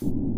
you